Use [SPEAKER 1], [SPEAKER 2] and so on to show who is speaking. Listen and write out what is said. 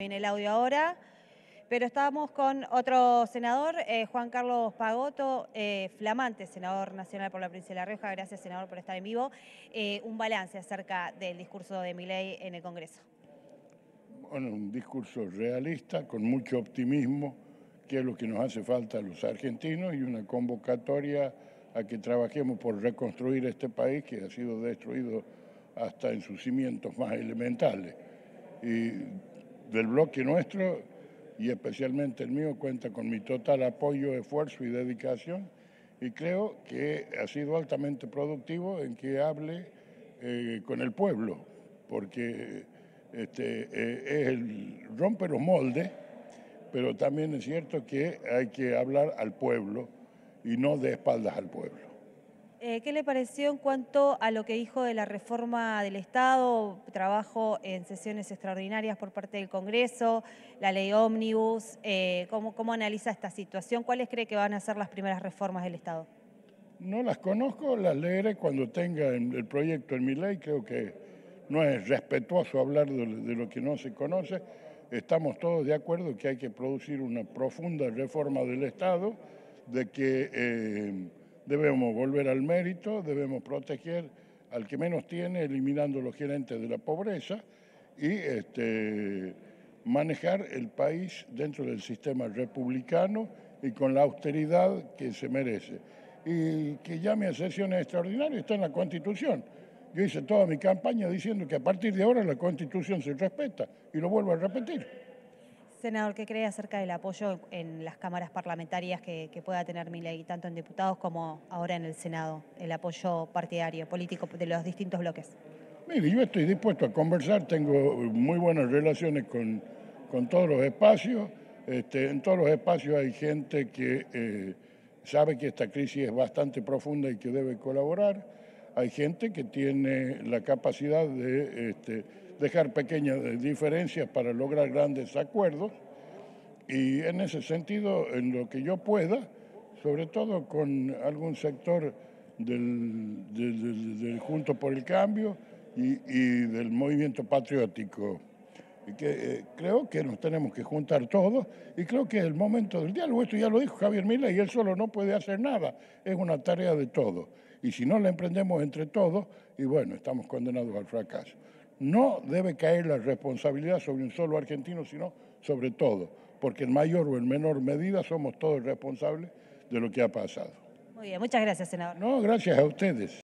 [SPEAKER 1] en el audio ahora, pero estábamos con otro senador, eh, Juan Carlos Pagoto, eh, flamante senador nacional por la provincia de La Rioja. Gracias, senador, por estar en vivo. Eh, un balance acerca del discurso de Milei en el Congreso.
[SPEAKER 2] Bueno, un discurso realista, con mucho optimismo, que es lo que nos hace falta a los argentinos, y una convocatoria a que trabajemos por reconstruir este país que ha sido destruido hasta en sus cimientos más elementales. Y del bloque nuestro, y especialmente el mío, cuenta con mi total apoyo, esfuerzo y dedicación, y creo que ha sido altamente productivo en que hable eh, con el pueblo, porque este, eh, es el, rompe los moldes, pero también es cierto que hay que hablar al pueblo y no de espaldas al pueblo.
[SPEAKER 1] Eh, ¿Qué le pareció en cuanto a lo que dijo de la reforma del Estado, trabajo en sesiones extraordinarias por parte del Congreso, la ley ómnibus? Eh, ¿cómo, ¿Cómo analiza esta situación? ¿Cuáles cree que van a ser las primeras reformas del Estado?
[SPEAKER 2] No las conozco, las leeré cuando tenga el proyecto en mi ley. Creo que no es respetuoso hablar de, lo que no se conoce. Estamos todos de acuerdo que hay que producir una profunda reforma del Estado, de que... Eh, Debemos volver al mérito, debemos proteger al que menos tiene, eliminando los gerentes de la pobreza y este, manejar el país dentro del sistema republicano y con la austeridad que se merece. Y que llame a sesiones extraordinarias está en la Constitución. Yo hice toda mi campaña diciendo que a partir de ahora la Constitución se respeta y lo vuelvo a repetir.
[SPEAKER 1] Senador, ¿qué cree acerca del apoyo en las cámaras parlamentarias que, pueda tener ley, tanto en diputados como ahora en el Senado, el apoyo partidario, político de los distintos bloques?
[SPEAKER 2] Mire, yo estoy dispuesto a conversar, tengo muy buenas relaciones con, todos los espacios. Este, en todos los espacios hay gente que eh, sabe que esta crisis es bastante profunda y que debe colaborar. Hay gente que tiene la capacidad de... Este, dejar pequeñas diferencias para lograr grandes acuerdos y en ese sentido, en lo que yo pueda, sobre todo con algún sector del, Junto por el Cambio y, del movimiento patriótico. Y que eh, creo que nos tenemos que juntar todos y creo que es el momento del diálogo. Esto ya lo dijo Javier Mila y él solo no puede hacer nada. Es una tarea de todos. Y si no la emprendemos entre todos, y bueno, estamos condenados al fracaso. No debe caer la responsabilidad sobre un solo argentino, sino sobre todo, porque en mayor o en menor medida somos todos responsables de lo que ha pasado.
[SPEAKER 1] Muy bien, muchas gracias, senador.
[SPEAKER 2] No, gracias a ustedes.